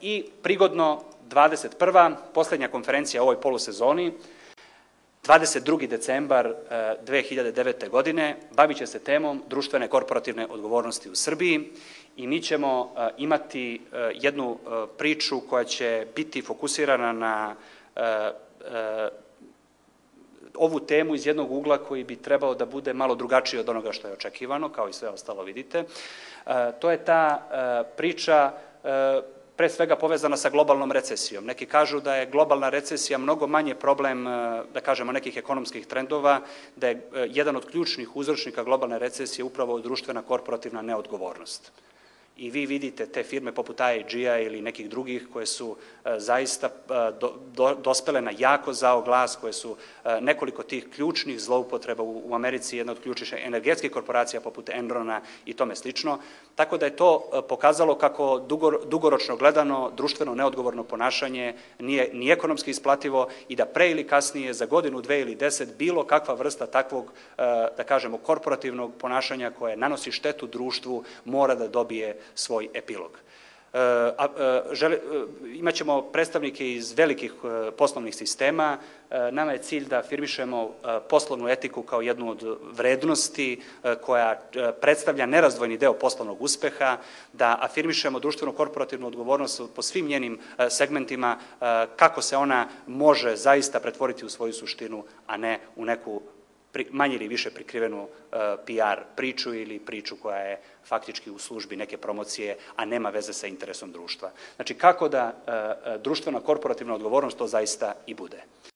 I prigodno 21. poslednja konferencija u ovoj polusezoni, 22. decembar 2009. godine, bavit će se temom društvene korporativne odgovornosti u Srbiji i mi ćemo imati jednu priču koja će biti fokusirana na ovu temu iz jednog ugla koji bi trebao da bude malo drugačiji od onoga što je očekivano, kao i sve ostalo vidite. To je ta priča pre svega povezana sa globalnom recesijom. Neki kažu da je globalna recesija mnogo manje problem, da kažemo, nekih ekonomskih trendova, da je jedan od ključnih uzročnika globalne recesije upravo društvena korporativna neodgovornost i vi vidite te firme poput AIG-a ili nekih drugih koje su zaista dospele na jako zao glas, koje su nekoliko tih ključnih zloupotreba u Americi, jedna od ključnih energetskih korporacija poput Enrona i tome slično, tako da je to pokazalo kako dugoročno gledano društveno neodgovorno ponašanje nije ni ekonomski isplativo i da pre ili kasnije za godinu, dve ili deset bilo kakva vrsta takvog, da kažemo, korporativnog ponašanja koje nanosi štetu društvu mora da dobije svoj epilog. E, e, e, imaćemo predstavnike iz velikih poslovnih sistema, nama je cilj da afirmišemo poslovnu etiku kao jednu od vrednosti koja predstavlja nerazdvojni deo poslovnog uspeha, da afirmišemo društvenu korporativnu odgovornost po svim njenim segmentima, kako se ona može zaista pretvoriti u svoju suštinu, a ne u neku manje ili više prikrivenu uh, PR priču ili priču koja je faktički u službi neke promocije, a nema veze sa interesom društva. Znači, kako da uh, uh, društvena korporativna odgovornost to zaista i bude.